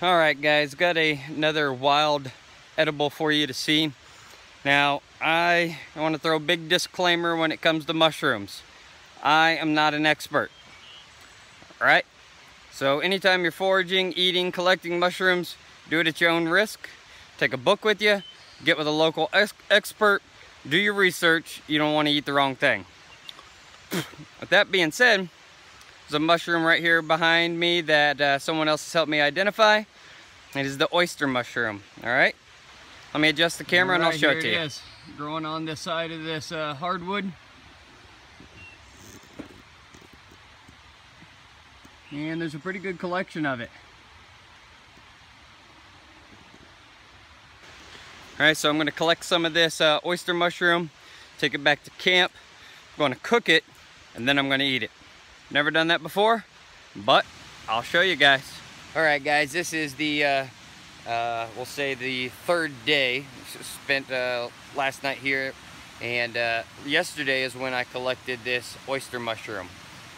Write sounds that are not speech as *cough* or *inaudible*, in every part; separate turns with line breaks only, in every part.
All right, guys, got a, another wild edible for you to see. Now, I want to throw a big disclaimer when it comes to mushrooms. I am not an expert, all right? So anytime you're foraging, eating, collecting mushrooms, do it at your own risk. Take a book with you, get with a local ex expert, do your research. You don't want to eat the wrong thing. *clears throat* with that being said, there's a mushroom right here behind me that uh, someone else has helped me identify. It is the oyster mushroom, all right? Let me adjust the camera and I'll show it to you. Is, growing on this side of this uh, hardwood. And there's a pretty good collection of it. All right, so I'm gonna collect some of this uh, oyster mushroom, take it back to camp. I'm gonna cook it, and then I'm gonna eat it. Never done that before, but I'll show you guys. All right, guys, this is the, uh, uh, we'll say the third day. Spent uh, last night here, and uh, yesterday is when I collected this oyster mushroom.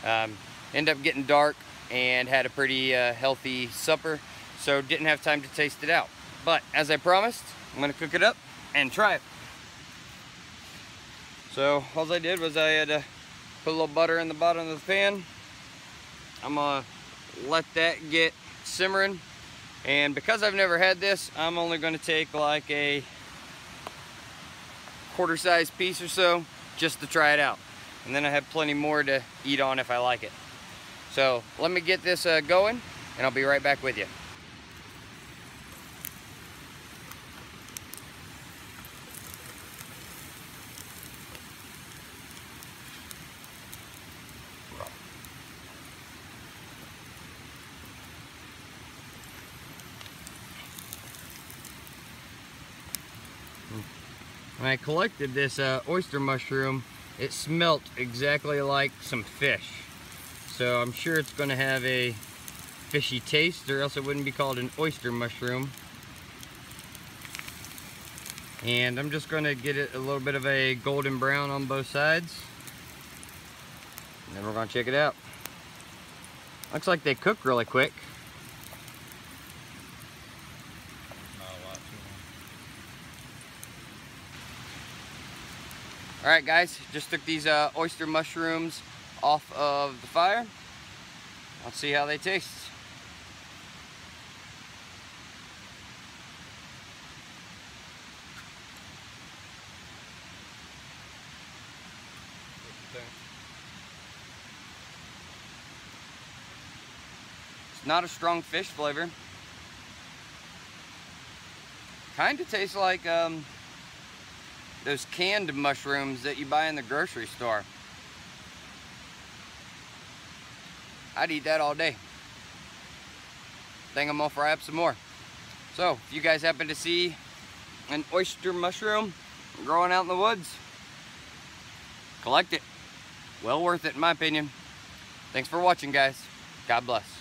Um, ended up getting dark and had a pretty uh, healthy supper, so didn't have time to taste it out. But as I promised, I'm gonna cook it up and try it. So all I did was I had to Put a little butter in the bottom of the pan. I'm gonna let that get simmering. And because I've never had this, I'm only gonna take like a quarter size piece or so just to try it out. And then I have plenty more to eat on if I like it. So let me get this uh, going and I'll be right back with you. When I collected this uh, oyster mushroom, it smelt exactly like some fish. So I'm sure it's gonna have a fishy taste or else it wouldn't be called an oyster mushroom. And I'm just gonna get it a little bit of a golden brown on both sides. And then we're gonna check it out. Looks like they cook really quick. All right, guys, just took these uh, oyster mushrooms off of the fire. Let's see how they taste. It's not a strong fish flavor. Kind of tastes like um, those canned mushrooms that you buy in the grocery store. I'd eat that all day. Think I'm gonna fry up some more. So, if you guys happen to see an oyster mushroom growing out in the woods, collect it. Well worth it in my opinion. Thanks for watching guys. God bless.